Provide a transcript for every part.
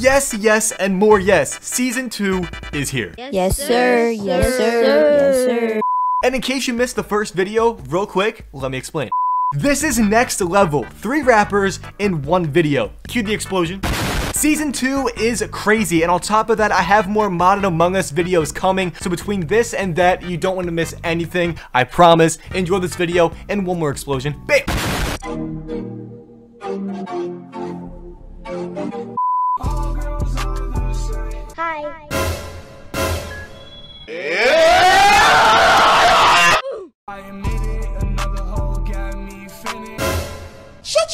Yes, yes, and more yes. Season 2 is here. Yes, sir. Yes, sir. Yes, sir. And in case you missed the first video, real quick, let me explain. This is next level. Three rappers in one video. Cue the explosion. Season 2 is crazy, and on top of that, I have more modded Among Us videos coming, so between this and that, you don't want to miss anything, I promise. Enjoy this video, and one more explosion. Bam!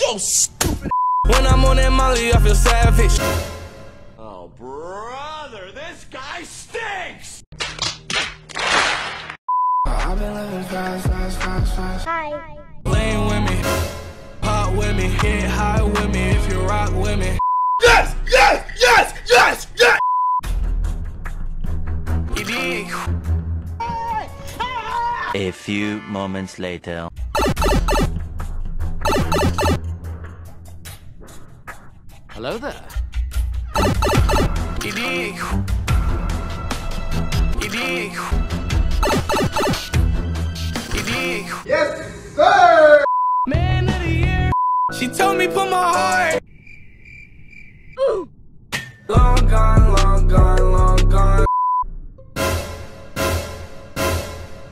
When I'm on that molly, I feel savage. Oh, brother, this guy stinks! I've been living fast, fast, fast, fast. Hi. Lean with me, hot with me, get high with me if you rock with me. Yes! Yes! Yes! Yes! Yes! You dig? A few moments later. Hello there. You dig? You dig? You dig? Yes, sir! Man of the year. She told me put my heart. Long gone, long gone, long gone.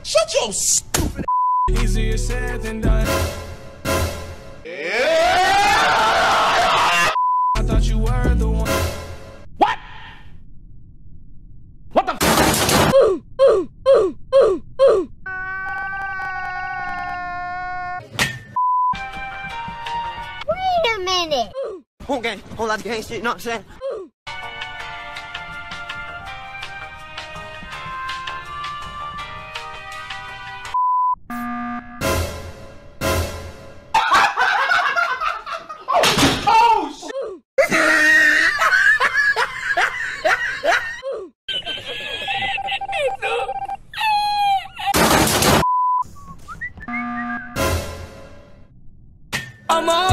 Shut your stupid Easier said than done. Whole gang, whole lot of gang shit, you know what I'm saying? I'm a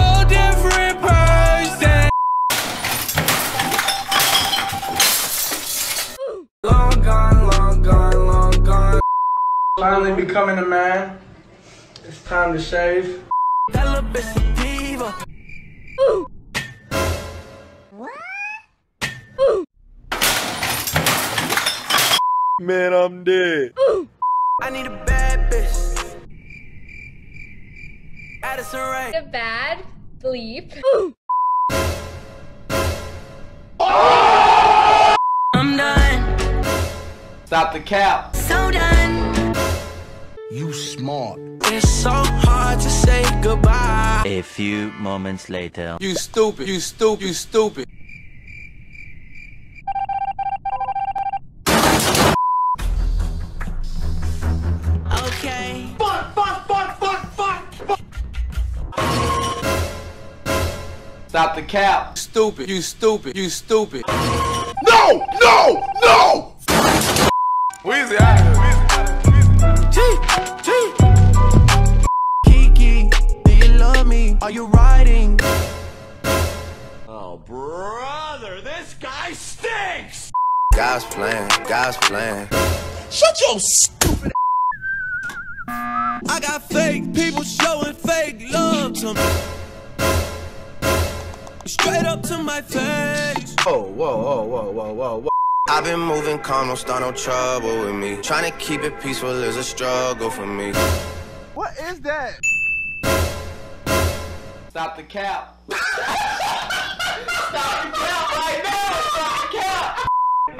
Finally becoming a man. It's time to shave. That little bitch a diva. Man, I'm dead. I need a bad bitch. Addison Rae. a bad bleep. I'm done. Stop the cap. So done. You smart. It's so hard to say goodbye. A few moments later. You stupid. You stupid. You stupid. Okay. Fuck! Fuck! Fuck! Fuck! Fuck! fuck. Stop the cap. Stupid. You stupid. You stupid. No! No! No! Weezy out of here. God's plan, God's plan. Shut your stupid I got fake people showing fake love to me. Straight up to my face. Oh, whoa, whoa, whoa, whoa, whoa, whoa. I've been moving calm, don't start no trouble with me. Trying to keep it peaceful is a struggle for me. What is that? Stop the cap.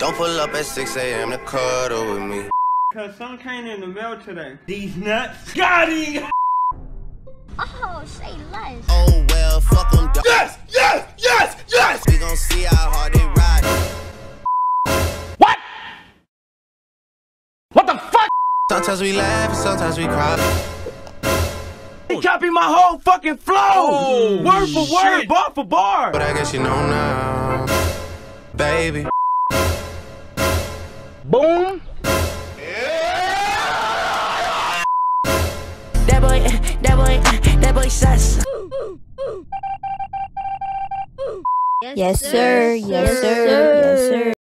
Don't pull up at 6 a.m. to cuddle with me. Cause some came in the mail today. These nuts. Got him! Oh, say less. Oh well, fuck them. Yes! Yes! Yes! Yes! We gon' see how hard they ride. What? What the fuck? Sometimes we laugh, sometimes we cry. He copied my whole fucking flow! word for word, bar for bar! But I guess you know now, baby. Boom! That boy, uh, that boy, uh, that boy sus. Yes, sir. Yes, sir. Yes, sir.